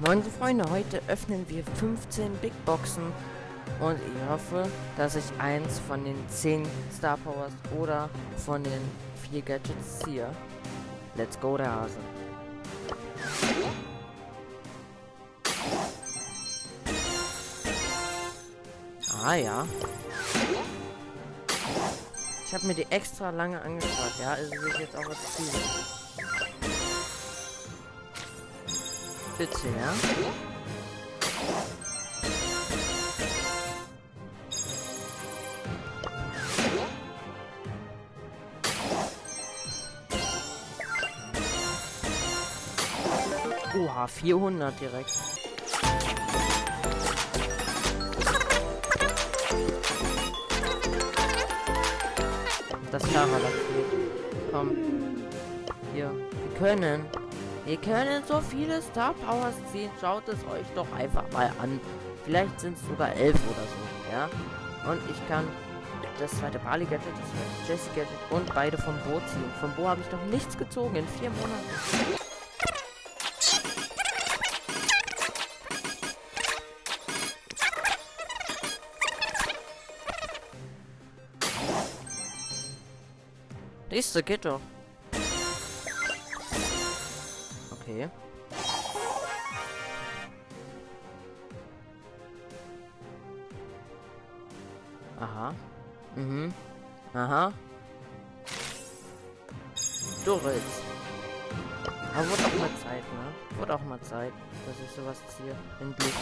Moin Freunde, heute öffnen wir 15 Big Boxen und ich hoffe, dass ich eins von den 10 Star Powers oder von den 4 Gadgets ziehe. Let's go, der Hase. Ah ja. Ich habe mir die extra lange angeschaut, ja, also will ich jetzt auch was ziehen. Bitte, ja? Oha, 400 direkt. Das Tara fehlt. Komm. Hier. Wir können. Wir können so viele Star Powers ziehen. Schaut es euch doch einfach mal an. Vielleicht sind es sogar elf oder so, ja? Und ich kann das zweite Bali Gadget, das zweite Jesse Gadget und beide vom Bo ziehen. Vom Bo habe ich noch nichts gezogen in vier Monaten. Nächste geht doch. Okay. Aha. Mhm. Aha. Doris. Aber wird auch mal Zeit, ne? Wird auch mal Zeit, dass ich sowas ziehe. Endlich.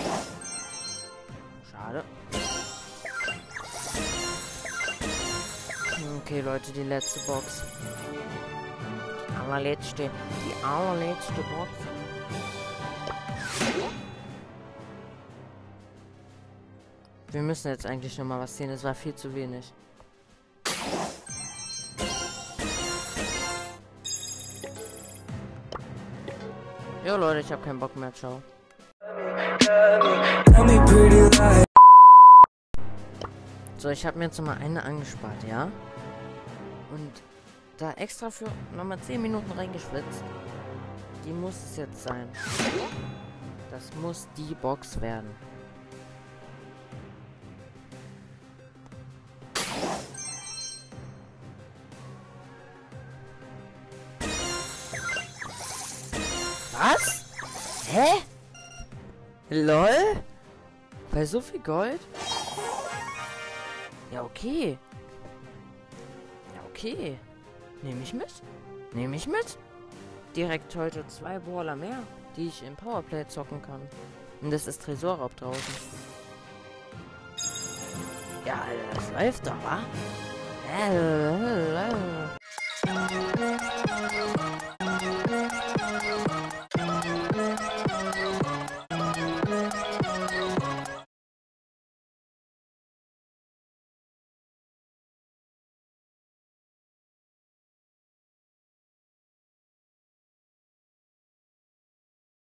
Schade. Okay, Leute, die letzte Box. Allerletzte. Die allerletzte Box. Wir müssen jetzt eigentlich noch mal was sehen. Es war viel zu wenig. Jo Leute, ich habe keinen Bock mehr. Ciao. So, ich habe mir jetzt mal eine angespart, ja? Und da extra für nochmal 10 Minuten reingeschwitzt. Die muss es jetzt sein. Das muss die Box werden. Was? Hä? LOL? Bei so viel Gold? Ja, okay. Ja, okay. Nehme ich mit. Nehme ich mit. Direkt heute zwei Brawler mehr, die ich im Powerplay zocken kann. Und das ist Tresorraub draußen. Ja, das läuft doch, wa? Äh, äh, äh.